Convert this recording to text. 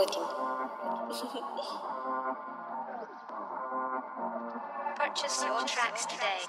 Pudding. Purchase your tracks today.